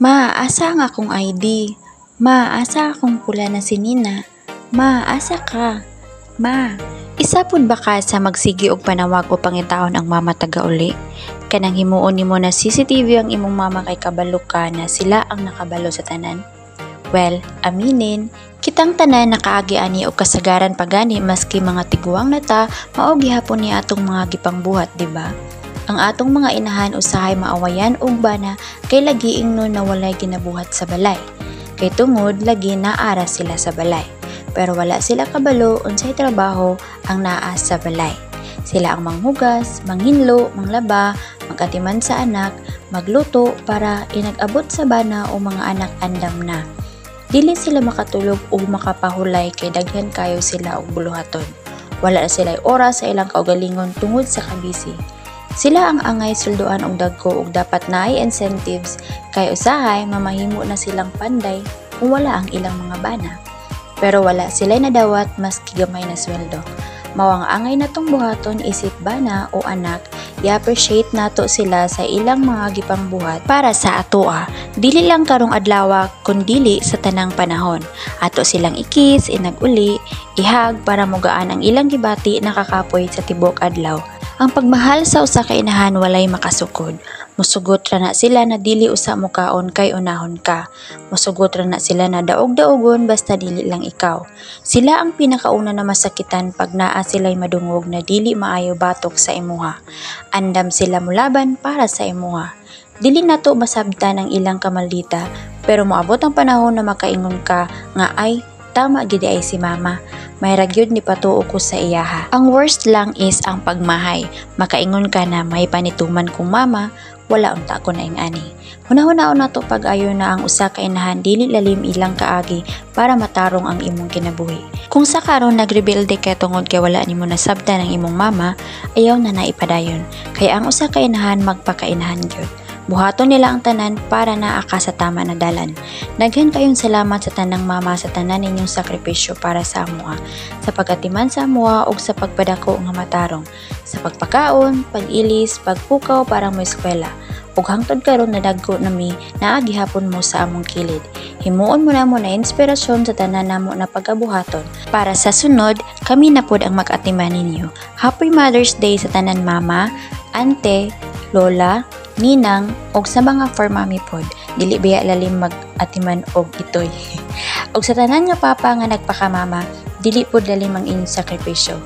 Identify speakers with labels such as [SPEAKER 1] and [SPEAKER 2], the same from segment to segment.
[SPEAKER 1] Ma, asa ang akong ID? Ma, asa akong pula na si Nina? Ma, asa ka? Ma, isa pud ba ka sa magsigi og panawag o pangitaon ang mama taga uli? Kanang himuon nimo na CCTV ang imong mama kay kabalo ka na sila ang nakabalo sa tanan? Well, aminin, kitang tanan nakaagi ani og kasagaran pagani maski mga tiguang nata mao gihapon ni atong mga gipangbuhat, di ba? Ang atong mga inahan usahay maawayan og bana kay lagi ingnon na walay ginabuhat sa balay. Kay tungod lagi naara sila sa balay. Pero wala sila kabalo unsay trabaho ang naa sa balay. Sila ang manghugas, manghinlo, manglaba, magkatiman sa anak, magluto para inag-abot sa bana o mga anak andam na. Dili sila makatulog o makapahulay kay daghan kayo sila og buluhaton. Wala na sila oras sa ilang kaugalingon tungod sa kabisi. Sila ang angay sulduan og dagko ug dapat naay incentives kay usahay mamahimo na silang panday kung wala ang ilang mga bana. Pero wala sila nadawat maski gamay na sweldo. Mawang angay natong buhaton isip bana o anak, i-appreciate nato sila sa ilang mga gipangbuhat para sa atoa. Dili lang karong adlaw kun dili sa tanang panahon. Ato silang ikis, inaguli, ihag para mugaan ang ilang gibati nakakapoy sa tibok adlaw. Ang pagmahal sa usa ka inahan walay makasukod. Musugot ra na sila na dili usa mo kaon kay unahon ka. Musugot ra na sila na daog-daogon basta dili lang ikaw. Sila ang pinakauna na masakitan pag naa sila'y madungog na dili maayo batok sa imuha. Andam sila mulaban para sa imuha. Dili nato masabtan ang ilang kamaldita pero moabot ang panahon na makaingon ka nga ay tama gid ay si mama. May ragyod ni patuo ko sa iyaha. Ang worst lang is ang pagmahay. Makaingon ka na may panituman kong mama, wala unta ko na ing ani. Hunahunao na to pag ayo na ang usa ka inahan dili lalim ilang kaagi para matarong ang imong kinabuhi. Kung sa karon nagrebelde kay tungod kay wala nimo nasabtan ang imong mama, ayaw na naipadayon. Kaya ang usa ka inahan magpakainahan gyud. Buhaton nila ang tanan para naaka sa tama na dalan. Daghan kayong salamat sa tanang mama sa tanan ninyong sakripisyo para sa amuha, sa pagatiman sa amuha ug sa pagpadako nga matarong, sa pagpakaon, pag-ilis, pagpukaw para mo eskwela. Ug hangtod karon nadagko nami naa gihapon mo sa among kilid. Himuon mo na mo na inspirasyon sa tanan namo na pagabuhaton. Para sa sunod, kami na pod ang mag-atiman ninyo. Happy Mother's Day sa tanan mama, ante, lola, ninang og sa mga for mami pod dili biya lalim mag-atiman og itoy. Og sa tanan nga papa nga nagpakamama dili pod lalim ang inyong sakripisyo.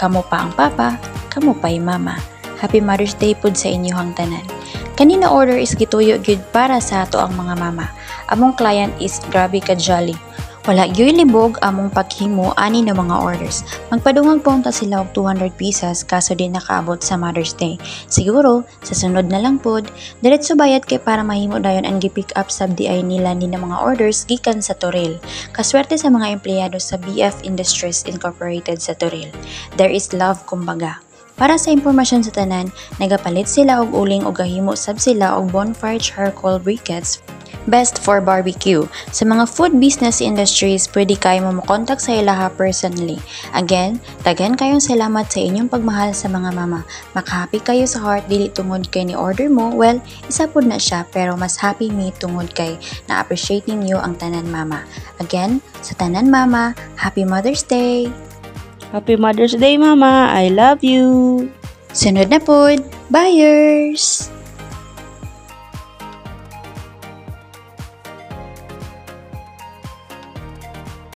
[SPEAKER 1] Kamo pa ang papa kamo pa yung mama. Happy mother's day pod sa inyong tanan. Kanina order is gituyo gyud para sa ato ang mga mama. Among client is grabe ka jolly wala gyoy libog among paghimo ani ng mga orders. Magpadungag punta sila og 200 pieces kaso di nakaabot sa Mother's Day. Siguro sa sunod na lang pod, diretso bayad kay para mahimo dayon ang gi-pick up sa DI nila ni ng mga orders gikan sa Toril. Kaswerte sa mga empleyado sa BF Industries Incorporated sa Toril. There is love kumbaga. Para sa impormasyon sa tanan, nagapalit sila og uling og gahimo sab sila og bonfire charcoal briquettes best for barbecue. Sa mga food business industries, pwede kayo mo makontak sa ilaha personally. Again, tagan kayong salamat sa inyong pagmahal sa mga mama. Makahappy kayo sa heart dili tungod kay ni order mo, well, isa pod na siya pero mas happy me tungod kay na appreciate ninyo ang tanan mama. Again, sa tanan mama, Happy Mother's Day!
[SPEAKER 2] Happy Mother's Day, Mama. I love you.
[SPEAKER 1] Sunod na pod, buyers!